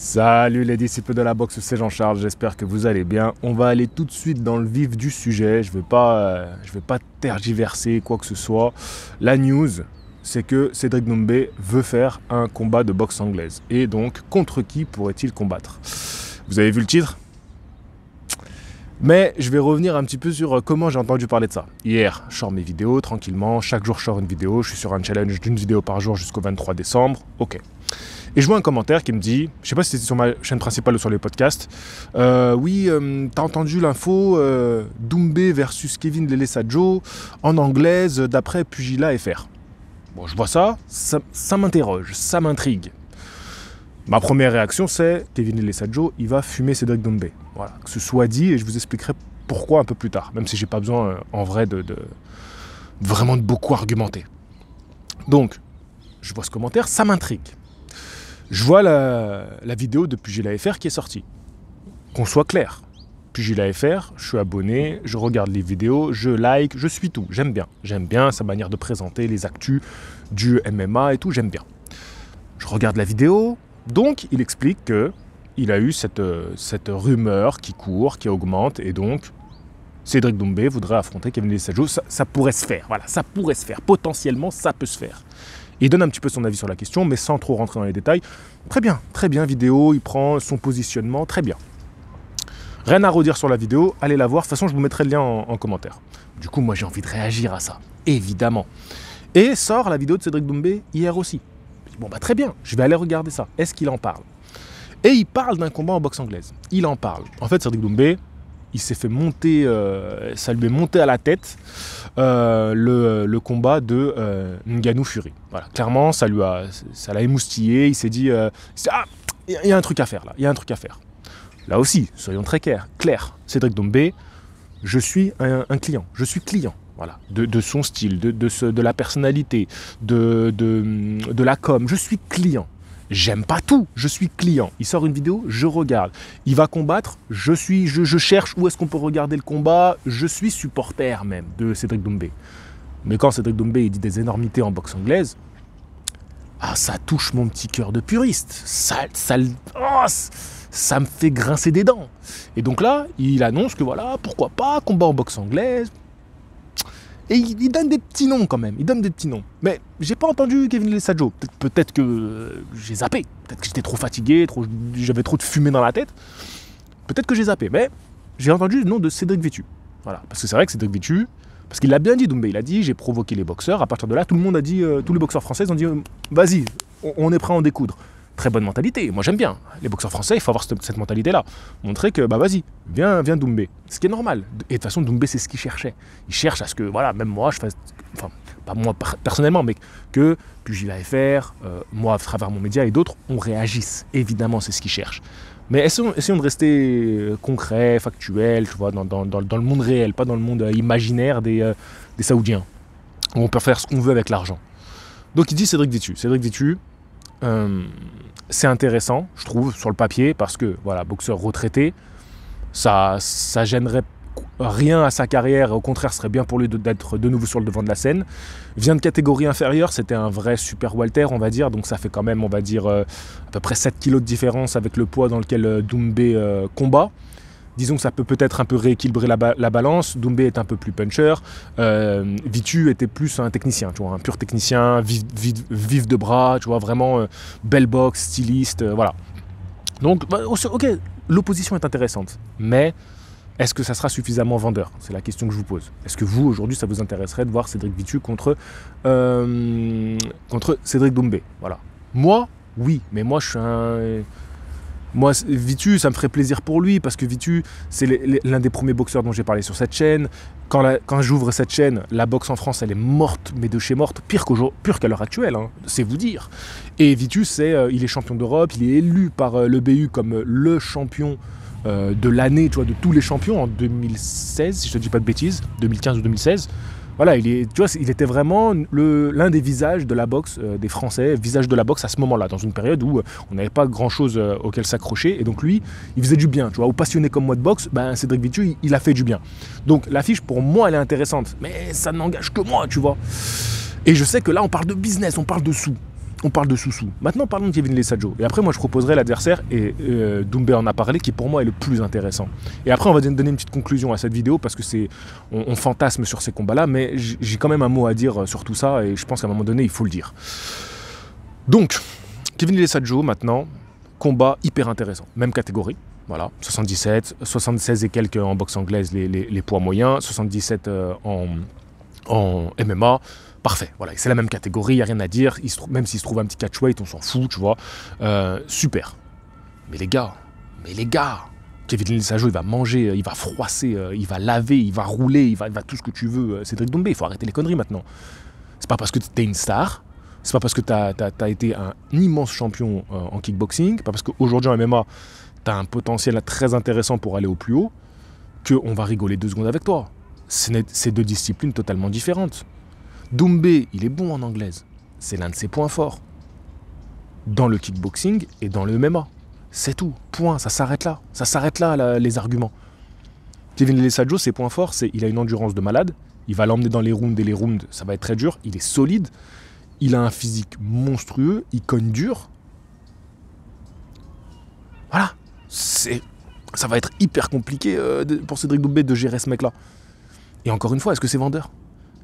Salut les disciples de la boxe, c'est Jean-Charles, j'espère que vous allez bien. On va aller tout de suite dans le vif du sujet, je ne vais, pas, euh, vais pas tergiverser quoi que ce soit. La news, c'est que Cédric Doumbé veut faire un combat de boxe anglaise. Et donc, contre qui pourrait-il combattre? Vous avez vu le titre? Mais je vais revenir un petit peu sur euh, comment j'ai entendu parler de ça. Hier, je sors mes vidéos tranquillement, chaque jour je sors une vidéo, je suis sur un challenge d'une vidéo par jour jusqu'au 23 décembre, ok. Et je vois un commentaire qui me dit, je sais pas si c'est sur ma chaîne principale ou sur les podcasts, euh, oui, euh, t'as entendu l'info euh, Doumbé versus Kevin Lele Sadjo en anglaise d'après Pugila FR. Bon, je vois ça, ça, m'interroge, ça m'intrigue. Ma première réaction, c'est Kevin Lesadjo, il va fumer Cédric Doumbé. Voilà, que ce soit dit et je vous expliquerai pourquoi un peu plus tard, même si j'ai pas besoin euh, en vrai de, de, vraiment de beaucoup argumenter. Donc, je vois ce commentaire, ça m'intrigue. Je vois la, vidéo de Pugila FR qui est sortie. Qu'on soit clair, Pugila FR, je suis abonné, je regarde les vidéos, je like, je suis tout, j'aime bien. J'aime bien sa manière de présenter les actus du MMA et tout, j'aime bien. Je regarde la vidéo, donc, il explique que il a eu cette, cette rumeur qui court, qui augmente, et donc Cédric Doumbé voudrait affronter Kevin Lessejo. Ça, ça pourrait se faire, voilà, ça pourrait se faire. Potentiellement, ça peut se faire. Il donne un petit peu son avis sur la question, mais sans trop rentrer dans les détails. Très bien, très bien, vidéo, il prend son positionnement, très bien. Rien à redire sur la vidéo, allez la voir. De toute façon, je vous mettrai le lien en, en commentaire. Du coup, moi, j'ai envie de réagir à ça, évidemment. Et sort la vidéo de Cédric Doumbé hier aussi. Bon, bah très bien, je vais aller regarder ça. Est-ce qu'il en parle? Et il parle d'un combat en boxe anglaise. Il en parle. En fait, Cédric Doumbé, il s'est fait monter, euh, ça lui est monté à la tête euh, le, combat de euh, Fury. Voilà, clairement, ça lui a, ça l'a émoustillé. Il s'est dit, ah, il y a un truc à faire là, il y a un truc à faire. Là aussi, soyons très clairs. Clair, Cédric Doumbé, je suis un, client, je suis client. Voilà, de, son style, de, la personnalité, de la com. Je suis client. J'aime pas tout, je suis client. Il sort une vidéo, je regarde. Il va combattre, je suis, je, cherche où est-ce qu'on peut regarder le combat. Je suis supporter même de Cédric Doumbé. Mais quand Cédric Doumbé il dit des énormités en boxe anglaise, ah ça touche mon petit cœur de puriste. Ça, ça, oh, ça me fait grincer des dents. Et donc là, il annonce que voilà, pourquoi pas combat en boxe anglaise, et il, donne des petits noms quand même. Il donne des petits noms. Mais j'ai pas entendu Kevin Lessadjo. Peut-être que euh, j'ai zappé. Peut-être que j'étais trop fatigué, trop, j'avais trop de fumée dans la tête. Peut-être que j'ai zappé. Mais j'ai entendu le nom de Cédric Vitu. Voilà. Parce que c'est vrai que Cédric Vitu, parce qu'il l'a bien dit, Doumbé. Il a dit j'ai provoqué les boxeurs. À partir de là, tout le monde a dit, euh, tous les boxeurs français ont dit euh, vas-y, on, on est prêt à en découdre très bonne mentalité. Moi, j'aime bien. Les boxeurs français, il faut avoir cette, mentalité-là. Montrer que, bah vas-y, viens, viens Doumbé. Ce qui est normal. Et de toute façon, Doumbé, c'est ce qu'il cherchait. Il cherche à ce que, voilà, même moi, je fasse. Enfin, pas moi personnellement, mais que Pugila FR, euh, moi, à travers mon média et d'autres, on réagisse. Évidemment, c'est ce qu'il cherche. Mais essayons, de rester concret, factuel, tu vois, dans, dans, le monde réel, pas dans le monde imaginaire des, euh, des Saoudiens, on peut faire ce qu'on veut avec l'argent. Donc il dit Cédric Vitu. Cédric Vitu, euh, c'est intéressant, je trouve, sur le papier, parce que, voilà, boxeur retraité, ça, ça gênerait rien à sa carrière, au contraire, ce serait bien pour lui d'être de nouveau sur le devant de la scène. Vient de catégorie inférieure, c'était un vrai super Walter, on va dire, donc ça fait quand même, on va dire, euh, à peu près 7 kilos de différence avec le poids dans lequel euh, Doumbé euh, combat. Disons que ça peut peut-être un peu rééquilibrer la, ba la, balance. Doumbé est un peu plus puncher. Euh, Vitu était plus un technicien, tu vois, un pur technicien, vif, vif, de bras, tu vois, vraiment euh, belle boxe, styliste, euh, voilà. Donc, bah, ok, l'opposition est intéressante, mais est-ce que ça sera suffisamment vendeur? C'est la question que je vous pose. Est-ce que vous, aujourd'hui, ça vous intéresserait de voir Cédric Vitu contre, contre Cédric Doumbé? Voilà. Moi, oui, mais moi, je suis un moi, Vitu, ça me ferait plaisir pour lui parce que Vitu, c'est l'un des premiers boxeurs dont j'ai parlé sur cette chaîne. Quand, j'ouvre cette chaîne, la boxe en France, elle est morte, mais de chez morte, pire, qu'à l'heure actuelle, hein, c'est vous dire. Et Vitu, c'est, euh, il est champion d'Europe, il est élu par euh, le BU comme le champion euh, de l'année, tu vois, de tous les champions en 2016, si je ne dis pas de bêtises, 2015 ou 2016 voilà, il, était vraiment l'un des visages de la boxe euh, des Français, visage de la boxe à ce moment-là, dans une période où euh, on n'avait pas grand-chose euh, auquel s'accrocher. Et donc lui, il faisait du bien. Tu vois, aux passionnés comme moi de boxe, ben, Cédric Vitu, il a fait du bien. Donc l'affiche, pour moi, elle est intéressante. Mais ça n'engage que moi, tu vois. Et je sais que là, on parle de business, on parle de sous. On parle de Soussou. Maintenant, parlons de Kevin Lessadjo. Et après, moi, je proposerai l'adversaire, et euh, en a parlé, qui pour moi est le plus intéressant. Et après, on va donner une petite conclusion à cette vidéo, parce que c'est, on, fantasme sur ces combats-là, mais j'ai quand même un mot à dire sur tout ça, et je pense qu'à un moment donné, il faut le dire. Donc, Kevin Lessadjo, maintenant, combat hyper intéressant. Même catégorie, voilà, 77, 76 et quelques en boxe anglaise, les, poids moyens, 77 euh, en MMA. Parfait, voilà, c'est la même catégorie, il n'y a rien à dire. Même s'il se trouve un petit catchweight, on s'en fout, tu vois. Euh, super. Mais les gars, mais les gars, Kevin Lissajo, il va manger, il va froisser, euh, il va laver, il va rouler, il va, tout ce que tu veux. Cédric Doumbé, il faut arrêter les conneries maintenant. C'est pas parce que tu es une star, c'est pas parce que tu as, été un immense champion en kickboxing, pas parce qu'aujourd'hui en MMA, tu as un potentiel très intéressant pour aller au plus haut, qu'on va rigoler deux secondes avec toi. C'est deux disciplines totalement différentes. Doumbé, il est bon en anglaise. C'est l'un de ses points forts. Dans le kickboxing et dans le MMA. C'est tout. Point. Ça s'arrête là. Ça s'arrête là, les arguments. Kevin Lessadjo, ses points forts, c'est il a une endurance de malade. Il va l'emmener dans les rounds et les rounds, ça va être très dur. Il est solide. Il a un physique monstrueux. Il cogne dur. Voilà. Ça va être hyper compliqué euh, pour Cédric Doumbé de gérer ce mec-là. Et encore une fois, est-ce que c'est vendeur?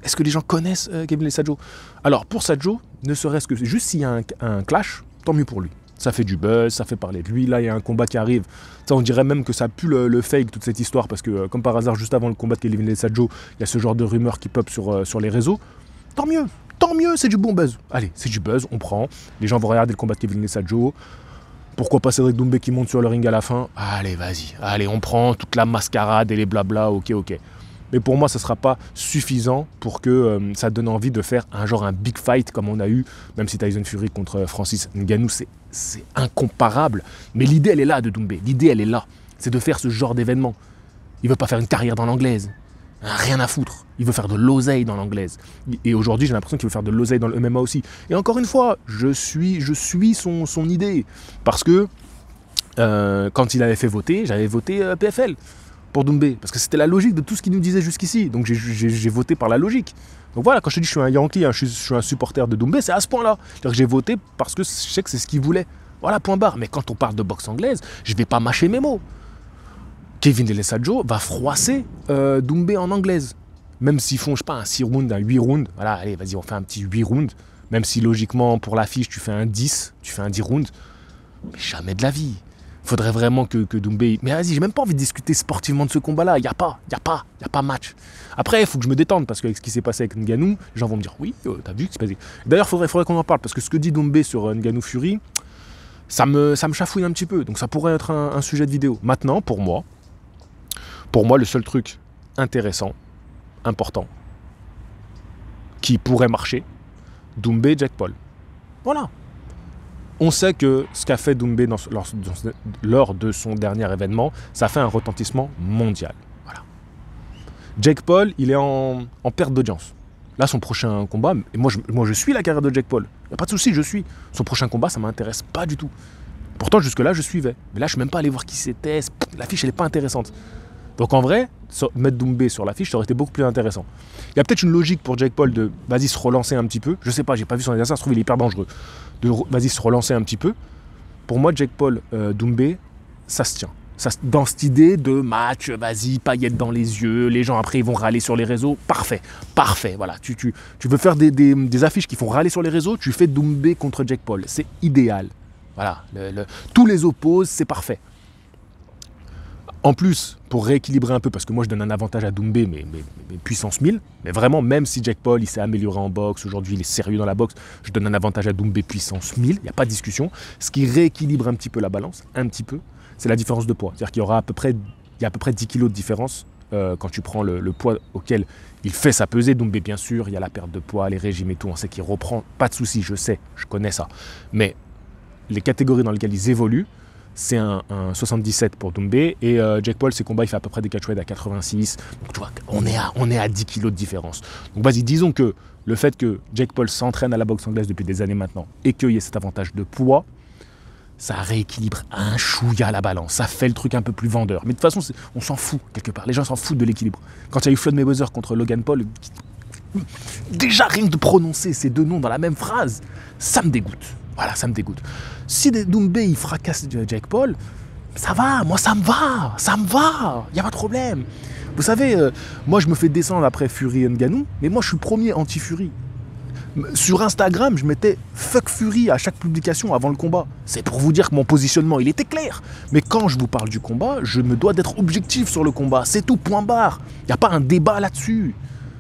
Est-ce que les gens connaissent euh, Kevin Sadjo Alors pour Sadjo, ne serait-ce que juste s'il y a un, clash, tant mieux pour lui. Ça fait du buzz, ça fait parler de lui. Là, il y a un combat qui arrive. Ça, on dirait même que ça pue le, fake, toute cette histoire, parce que, euh, comme par hasard, juste avant le combat de Kevin Sadjo, il y a ce genre de rumeurs qui pop sur, euh, sur les réseaux. Tant mieux, tant mieux, c'est du bon buzz. Allez, c'est du buzz, on prend. Les gens vont regarder le combat de Kevin Sadjo. Pourquoi pas Cédric Doumbé qui monte sur le ring à la fin? Allez, vas-y, allez, on prend toute la mascarade et les blabla, ok, ok. Mais pour moi, ça ne sera pas suffisant pour que euh, ça donne envie de faire un genre un big fight comme on a eu, même si Tyson Fury contre Francis Ngannou, c'est incomparable. Mais l'idée, elle est là de Doumbé. L'idée, elle est là. C'est de faire ce genre d'événement. Il veut pas faire une carrière dans l'anglaise. Rien à foutre. Il veut faire de l'oseille dans l'anglaise. Et aujourd'hui, j'ai l'impression qu'il veut faire de l'oseille dans le MMA aussi. Et encore une fois, je suis, je suis son, son idée. Parce que euh, quand il avait fait voter, j'avais voté euh, PFL pour Doumbé, parce que c'était la logique de tout ce qu'il nous disait jusqu'ici. Donc j'ai voté par la logique. Donc voilà, quand je te dis je suis un Yankee, hein, je, suis, un supporter de Doumbé, c'est à ce point-là. J'ai voté parce que je sais que c'est ce qu'il voulait. Voilà, point barre. Mais quand on parle de boxe anglaise, je vais pas mâcher mes mots. Kevin Delesadjo va froisser euh, Doumbé en anglaise. Même s'ils font, je sais pas, un 6 rounds, un 8 rounds. Voilà, allez, vas-y, on fait un petit 8 rounds. Même si logiquement, pour l'affiche, tu fais un 10, tu fais un 10 rounds. Mais jamais de la vie faudrait vraiment que, que Doumbé. Mais vas-y, j'ai même pas envie de discuter sportivement de ce combat-là. Il n'y a pas, il n'y a pas, il a pas match. Après, il faut que je me détende parce qu'avec ce qui s'est passé avec Nganou, les gens vont me dire oui, euh, t'as vu ce qui s'est passé. D'ailleurs, il faudrait, qu'on en parle parce que ce que dit Doumbé sur euh, Nganou Fury, ça me, ça me chafouille un petit peu. Donc ça pourrait être un, sujet de vidéo. Maintenant, pour moi, pour moi, le seul truc intéressant, important, qui pourrait marcher, Doumbé, Jack Paul. Voilà, on sait que ce qu'a fait Doumbé lors, de son dernier événement, ça fait un retentissement mondial. Voilà. Jake Paul, il est en, perte d'audience. Là, son prochain combat, et moi je, moi je suis la carrière de Jake Paul. Il n'y a pas de souci, je suis. Son prochain combat, ça m'intéresse pas du tout. Pourtant, jusque-là, je suivais. Mais là, je suis même pas allé voir qui c'était. L'affiche, elle n'est pas intéressante. Donc en vrai, mettre Doumbé sur l'affiche, ça aurait été beaucoup plus intéressant. Il y a peut-être une logique pour Jake Paul de vas-y se relancer un petit peu. Je sais pas, j'ai pas vu son adversaire, se trouve il est hyper dangereux. Vas-y se relancer un petit peu. Pour moi, Jake Paul, euh, Doumbé, ça se tient. Ça, dans cette idée de match, vas-y, paillettes dans les yeux, les gens après ils vont râler sur les réseaux, parfait, parfait, voilà. Tu, tu, tu veux faire des, affiches qui font râler sur les réseaux, tu fais Doumbé contre Jake Paul, c'est idéal. Voilà, tous les opposent, c'est parfait. En plus, pour rééquilibrer un peu, parce que moi je donne un avantage à Doumbé, mais, puissance 1000, mais vraiment, même si Jack Paul il s'est amélioré en boxe, aujourd'hui il est sérieux dans la boxe, je donne un avantage à Doumbé puissance 1000, il n'y a pas de discussion. Ce qui rééquilibre un petit peu la balance, un petit peu, c'est la différence de poids. C'est-à-dire qu'il y aura à peu près, a à peu près 10 kg de différence euh, quand tu prends le, poids auquel il fait sa pesée. Doumbé, bien sûr, il y a la perte de poids, les régimes et tout, on sait qu'il reprend, pas de souci, je sais, je connais ça. Mais les catégories dans lesquelles ils évoluent, c'est un, 77 pour Doumbé. Et euh, Jack Paul, ses combats, il fait à peu près des catchweights à 86. Donc tu vois, on est à, on est à 10 kilos de différence. Donc vas-y, disons que le fait que Jack Paul s'entraîne à la boxe anglaise depuis des années maintenant et qu'il y ait cet avantage de poids, ça rééquilibre un chouïa la balance. Ça fait le truc un peu plus vendeur. Mais de toute façon, on s'en fout quelque part. Les gens s'en foutent de l'équilibre. Quand il y a eu Floyd Mayweather contre Logan Paul, déjà rien de prononcer ces deux noms dans la même phrase, ça me dégoûte. Voilà, ça me dégoûte. Si Doumbé il fracasse Jake Paul, ça va, moi ça me va, ça me va, il y a pas de problème. Vous savez, euh, moi je me fais descendre après Fury Nganou, mais moi je suis premier anti-Fury. Sur Instagram, je mettais fuck Fury à chaque publication avant le combat. C'est pour vous dire que mon positionnement, il était clair. Mais quand je vous parle du combat, je me dois d'être objectif sur le combat. C'est tout, point barre. Il n'y a pas un débat là-dessus.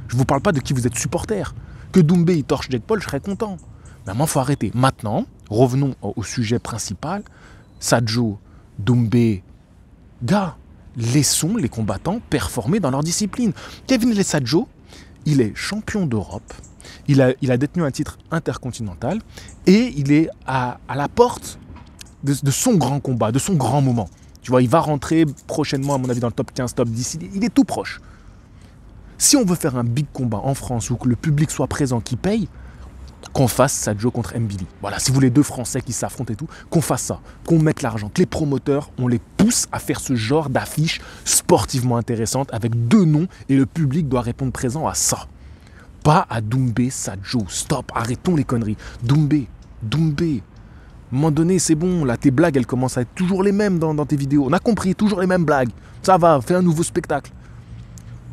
Je vous parle pas de qui vous êtes supporter. Que Doumbé il torche Jack Paul, je serais content. Maintenant, faut arrêter. Maintenant, revenons au sujet principal. Sadjo, Doumbé, gars, laissons les combattants performer dans leur discipline. Kevin Lessadjo, il est champion d'Europe, il a, il a, détenu un titre intercontinental et il est à, la porte de, son grand combat, de son grand moment. Tu vois, il va rentrer prochainement, à mon avis, dans le top 15, top 10. Il, est tout proche. Si on veut faire un big combat en France où que le public soit présent, qui paye, qu'on fasse Sadjo contre Mbili. Voilà, si vous voulez deux Français qui s'affrontent et tout, qu'on fasse ça, qu'on mette l'argent, que les promoteurs, on les pousse à faire ce genre d'affiche sportivement intéressante avec deux noms et le public doit répondre présent à ça. Pas à Doumbé, Sadjo. Stop, arrêtons les conneries. Doumbé, Doumbé. À c'est bon, là, tes blagues, elles commencent à être toujours les mêmes dans, dans tes vidéos. On a compris, toujours les mêmes blagues. Ça va, fais un nouveau spectacle.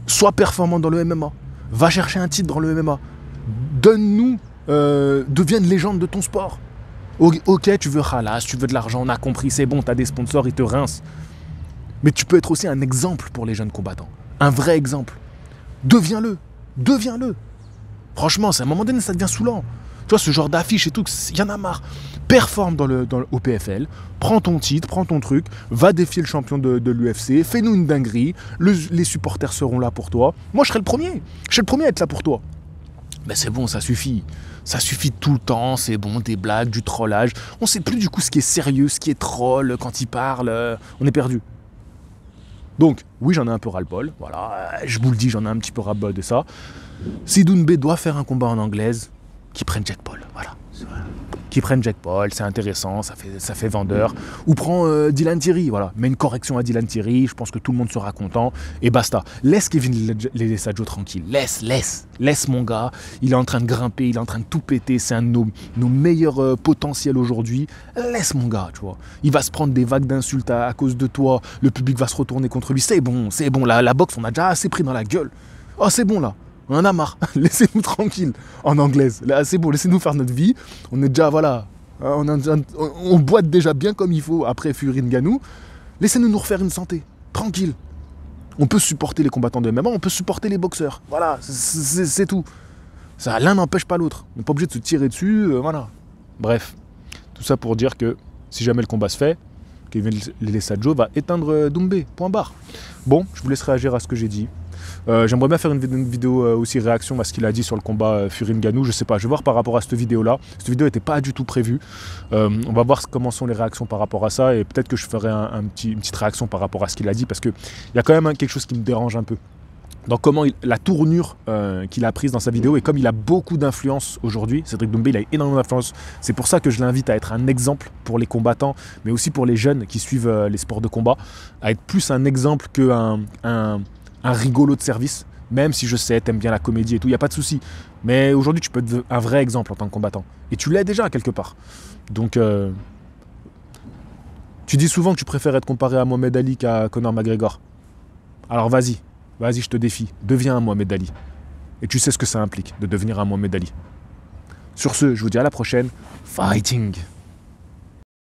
Sois performant dans le MMA. Va chercher un titre dans le MMA. Donne-nous euh, devienne légende de ton sport? Ok, tu veux halas, tu veux de l'argent, on a compris, c'est bon, tu as des sponsors, ils te rincent. Mais tu peux être aussi un exemple pour les jeunes combattants. Un vrai exemple. Deviens-le. Deviens-le. Franchement, c'est à un moment donné, ça devient saoulant. Tu vois, ce genre d'affiche et tout, il y en a marre. Performe dans le, dans PFL, prends ton titre, prends ton truc, va défier le champion de, l'UFC, fais-nous une dinguerie, les supporters seront là pour toi. Moi, je serai le premier. Je serai le premier à être là pour toi. Mais c'est bon, ça suffit. Ça suffit tout le temps, c'est bon, des blagues, du trollage. On sait plus du coup ce qui est sérieux, ce qui est troll, quand il parle, euh, on est perdu. Donc, oui, j'en ai un peu ras-le-bol, voilà, je vous le dis, j'en ai un petit peu ras-le-bol de ça. Si Dunbe doit faire un combat en anglaise, qui prenne Jack Paul, voilà qui prennent Jack Paul, c'est intéressant, ça fait, vendeur. Ou prends euh, Dylan Thierry, voilà, mets une correction à Dylan Thierry, je pense que tout le monde sera content, et basta. Laisse Kevin Lessadjo tranquille, laisse, laisse, laisse mon gars, il est en train de grimper, il est en train de tout péter, c'est un de nos, nos meilleurs euh, potentiels aujourd'hui, laisse mon gars, tu vois. Il va se prendre des vagues d'insultes à, cause de toi, le public va se retourner contre lui, c'est bon, c'est bon, la, la boxe on a déjà assez pris dans la gueule. Oh c'est bon là, on en a marre. Laissez-nous tranquille en anglaise. Là, c'est bon, laissez-nous faire notre vie. On est déjà, voilà, on, boite déjà bien comme il faut après Furin Ganou. Laissez-nous nous refaire une santé. Tranquille. On peut supporter les combattants de MMA, on peut supporter les boxeurs. Voilà, c'est tout. L'un n'empêche pas l'autre. On n'est pas obligé de se tirer dessus, euh, voilà. Bref, tout ça pour dire que si jamais le combat se fait, Kevin Lessadjo va éteindre Doumbé. Point barre. Bon, je vous laisse réagir à ce que j'ai dit. Euh, j'aimerais bien faire une, vidéo euh, aussi réaction à ce qu'il a dit sur le combat euh, Furin Ganou. Je sais pas, je vais voir par rapport à cette vidéo là. Cette vidéo n'était pas du tout prévue. on va voir comment sont les réactions par rapport à ça et peut-être que je ferai une petite réaction par rapport à ce qu'il a dit parce qu'il y a quand même quelque chose qui me dérange un peu dans comment la tournure qu'il a prise dans sa vidéo et comme il a beaucoup d'influence aujourd'hui, Cédric Doumbé il a énormément d'influence, c'est pour ça que je l'invite à être un exemple pour les combattants, mais aussi pour les jeunes qui suivent les sports de combat, à être plus un exemple qu'un un, un rigolo de service, même si je sais, t'aimes bien la comédie et tout, il n'y a pas de souci. Mais aujourd'hui, tu peux être un vrai exemple en tant que combattant. Et tu l'es déjà quelque part. Donc, euh, tu dis souvent que tu préfères être comparé à Mohamed Ali qu'à Conor McGregor. Alors vas-y, vas-y, je te défie. Deviens un Mohamed Ali. Et tu sais ce que ça implique de devenir un Mohamed Ali. Sur ce, je vous dis à la prochaine. Fighting